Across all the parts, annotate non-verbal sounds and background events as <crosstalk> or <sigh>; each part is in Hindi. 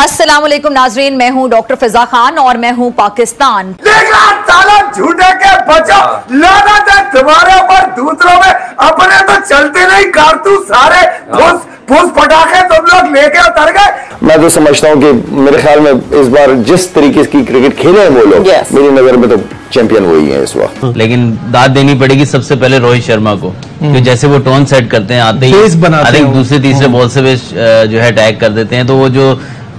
अस्सलाम वालेकुम नाजरीन मैं हूँ डॉक्टर फिजा खान और मैं हूँ पाकिस्तान। देखा झूठे के बचो। लानत है तुम्हारे ऊपर दूसरों में। अपने तो चलते नहीं कारतूस सारे फूस फूस पटाखे तुम लोग लेके उतर गए। मैं तो समझता हूँ कि मेरे ख्याल में इस बार जिस तरीके की क्रिकेट खेले हैं वो लोग Yes. मेरी नज़र में तो चैंपियन वही है इस वक्त। लेकिन दाद देनी पड़ेगी सबसे पहले रोहित शर्मा को कि जैसे वो टोन सेट करते हैं आते ही बनाते हैं वो। दूसरे तीसरे बॉल से वे जो है अटैक कर देते हैं। तो वो जो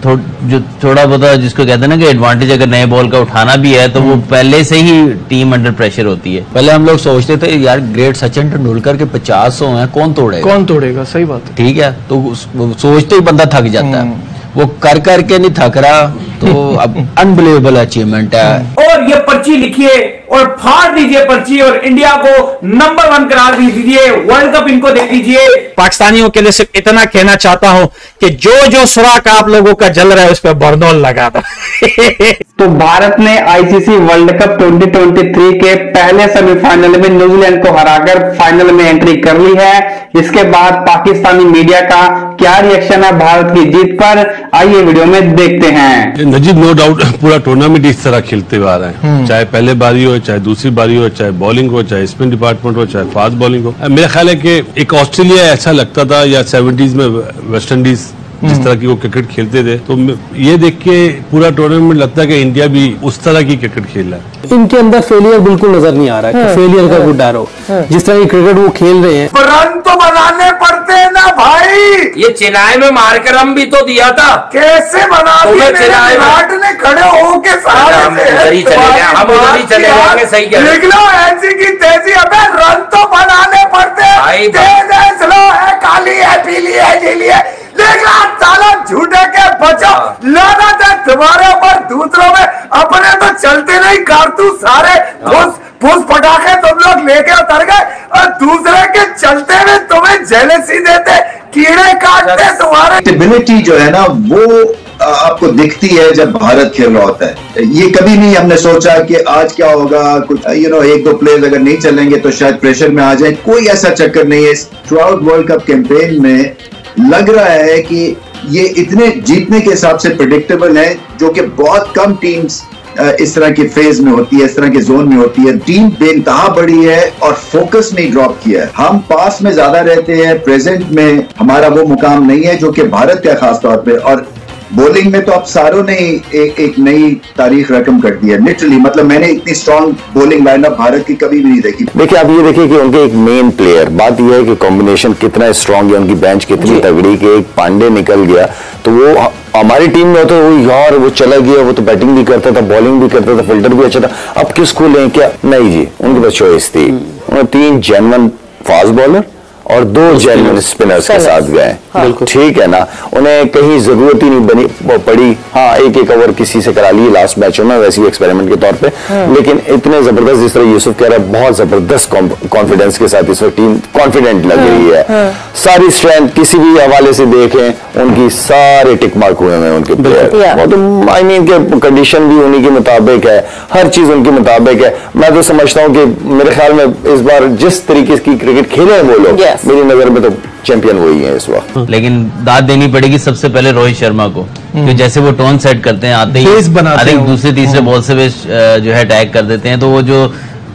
थो, जो थोड़ा बहुत जिसको कहते हैं ना कि एडवांटेज अगर नए बॉल का उठाना भी है तो वो पहले से ही टीम अंडर प्रेशर होती है। पहले हम लोग सोचते थे यार ग्रेट सचिन तेंदुलकर के पचास सौ है कौन तोड़ेगा? कौन तोड़ेगा? सही बात है। ठीक है तो सोचते ही बंदा थक जाता है। वो कर करके नहीं थक रहा तो अब <laughs> अनबिलीवेबल अचीवमेंट है। और ये पर्ची लिखिए और फाड़ दीजिए पर्ची और इंडिया को नंबर वन करार दीजिए वर्ल्ड कप इनको दे दीजिए। पाकिस्तानियों के लिए सिर्फ़ इतना कहना चाहता हूँ कि जो जो सुराख आप लोगों का जल रहा है उस पर बर्नौल लगा दो। <laughs> तो भारत ने आईसीसी वर्ल्ड कप 2023 के पहले सेमीफाइनल में न्यूजीलैंड को हराकर फाइनल में एंट्री कर ली है। इसके बाद पाकिस्तानी मीडिया का क्या रिएक्शन है भारत की जीत पर? आइए वीडियो में देखते हैं। नजीब नो डाउट पूरा टूर्नामेंट इस तरह खेलते हुए आ रहे हैं चाहे पहले बारी हो चाहे दूसरी बारी हो चाहे बॉलिंग हो चाहे स्पिन डिपार्टमेंट हो चाहे फास्ट बॉलिंग हो। मेरा ख्याल है कि एक ऑस्ट्रेलिया ऐसा लगता था या सेवेंटीज में वेस्ट इंडीज जिस तरह की वो क्रिकेट खेलते थे। तो ये देख के पूरा टूर्नामेंट लगता है कि इंडिया भी उस तरह की क्रिकेट खेल रहा है। इनके अंदर फेलियर बिल्कुल नज़र नहीं आ रहा है फेलियर का कोई डर हो। जिस तरह की क्रिकेट वो खेल रहे हैं। रन तो बनाने पड़ते हैं ना भाई। ये चेन्नई में मारकर हम भी तो दिया था। कैसे बना तो दिए चेन्नई में- विराट ने खड़े होके सारे हम उधर ही चले गए, हम उधर ही चले जाएँगे, सही कह रहे हो। लिख लो ऐसी की तेज़ी हमें रन तो बनाने पड़ते हैं। तेज है स्लो है काली है पीली है नीली है। देख लो सालों झूठे के बचो। है। तुम्हारे ऊपर दूसरों में। अपने तो चलते नहीं कारतूस सारे फूस फूस पटाखे तुम लोग लेके उतर गए। और दूसरे के चलते में तुम्हें जेलसी देते कीड़े काटते तुम्हारे। जो है ना वो आपको दिखती है जब भारत खेल रहा होता है। ये कभी नहीं हमने सोचा कि आज क्या होगा, कुछ यू नो एक दो प्लेयर्स अगर नहीं चलेंगे तो शायद प्रेशर में आ जाए। कोई ऐसा चक्कर नहीं है। Throughout world cup campaign में लग रहा है कि ये इतने जीतने के हिसाब से प्रिडिक्टेबल है, जो कि बहुत कम टीम्स इस तरह की फ़ेज़ में होती है, इस तरह के जोन में होती है। टीम बेनतहा बड़ी है और फोकस नहीं ड्रॉप किया है। हम पास में ज़्यादा रहते हैं प्रेजेंट में हमारा वो मुकाम नहीं है, जो कि भारत का खास तौर पे। और बॉलिंग में तो आप सारों ने एक एक नई तारीख रकम कर दी है लिटरली मतलब मैंने इतनी स्ट्रांग बॉलिंग लाइनअप भारत की कभी भी नहीं देखी। देखिए आप ये देखिए कि उनके एक मेन प्लेयर बात यह है कि कॉम्बिनेशन कितना स्ट्रांग है उनकी बेंच कितनी तगड़ी कि एक पांडे निकल गया तो वो हमारी टीम में होता वो यार वो चला गया वो तो बैटिंग भी करता था बॉलिंग भी करता था फ़िल्टर भी अच्छा था। अब किसको लें क्या? नहीं जी उनके पास चॉइस थी। उन्होंने तीन जेनवन फास्ट बॉलर और दो जेनवन स्पिनर्स के साथ गए। ठीक है ना? उन्हें कहीं ज़रूरत ही नहीं बनी पड़ी। हाँ एक एक ओवर किसी से करा लिए लास्ट मैचों में वैसे ही एक्सपेरिमेंट के तौर पे। लेकिन इतने ज़बरदस्त जिस तरह यूसुफ कह रहा है बहुत ज़बरदस्त कॉन्फिडेंस के साथ इस वक्त टीम कॉन्फिडेंट लग रही है। सारी स्ट्रेंथ किसी भी हवाले से देखें उनकी सारे टिक मार्क हुए हैं उनके प्लेयर आई मीन के कंडीशन भी उन्हीं के मुताबिक है हर चीज़ उनके मुताबिक है। मैं तो समझता हूँ कि मेरे ख्याल में इस बार जिस तरीके की क्रिकेट खेले हैं वो लोग Yes. मेरी नज़र में तो चैंपियन वही है इस वक्त। लेकिन दाद देनी पड़ेगी सबसे पहले रोहित शर्मा को कि जैसे वो टोन सेट करते हैं आते ही वो। दूसरे तीसरे बॉल से वे जो है अटैक कर देते हैं। तो वो जो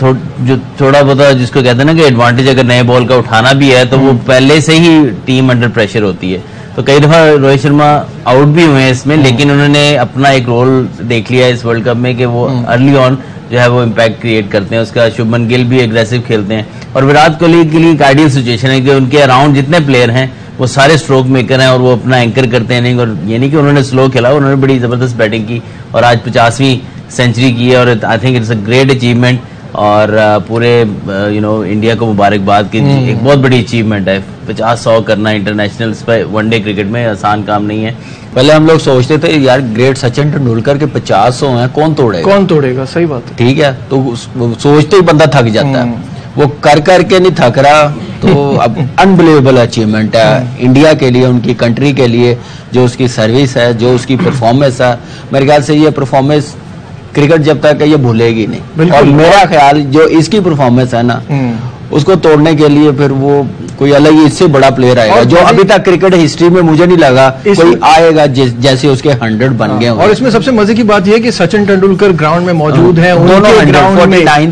थो, जो थोड़ा बहुत जिसको कहते हैं ना कि एडवांटेज अगर नए बॉल का उठाना भी है तो वो पहले से ही टीम अंडर प्रेशर होती है। तो कई दफ़ा रोहित शर्मा आउट भी हुए हैं इसमें लेकिन उन्होंने अपना एक रोल देख लिया इस वर्ल्ड कप में कि वो अर्ली ऑन जो है वो इम्पैक्ट क्रिएट करते हैं। उसका शुभमन गिल भी एग्रेसिव खेलते हैं। और विराट कोहली के लिए एक आइडियल सिचुएशन है कि उनके अराउंड जितने प्लेयर हैं, वो सारे स्ट्रोक मेकर हैं और वो अपना एंकर करते हैं नहीं और ये नहीं कि उन्होंने स्लो खेला, उन्होंने बड़ी ज़बरदस्त बैटिंग की और आज पचासवीं सेंचुरी की है और I think it's a great achievement और पूरे यू नो इंडिया को मुबारकबाद की एक बहुत बड़ी अचीवमेंट है। पचास सौ करना इंटरनेशनल वनडे क्रिकेट में आसान काम नहीं है। पहले हम लोग सोचते थे यार ग्रेट सचिन तेंदुलकर के पचास सौ हैं कौन तोड़ेगा? कौन तोड़ेगा? सही बात है। ठीक है तो सोचते ही बंदा थक जाता है। वो कर कर के नहीं थक रहा तो <laughs> अब अनबिलीवेबल अचीवमेंट है। इंडिया के लिए उनकी कंट्री के लिए जो उसकी सर्विस है जो उसकी परफॉर्मेंस है। मेरे ख्याल से ये परफॉर्मेंस क्रिकेट जब तक है ये भूलेगी नहीं। और मेरा ख्याल जो इसकी परफॉर्मेंस है ना उसको तोड़ने के लिए फिर वो कोई अलग ही इससे बड़ा प्लेयर आएगा जो अभी तक क्रिकेट हिस्ट्री में मुझे नहीं लगा कोई आएगा जिस- उसके हंड्रेड बन गए और इसमें सबसे मज़े की बात यह है कि सचिन तेंदुलकर ग्राउंड में मौजूद है दोनों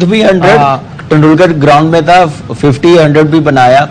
भी हंड्रेड हाँ। तेंदुलकर ग्राउंड में था फिफ्टी हंड्रेड भी बनाया।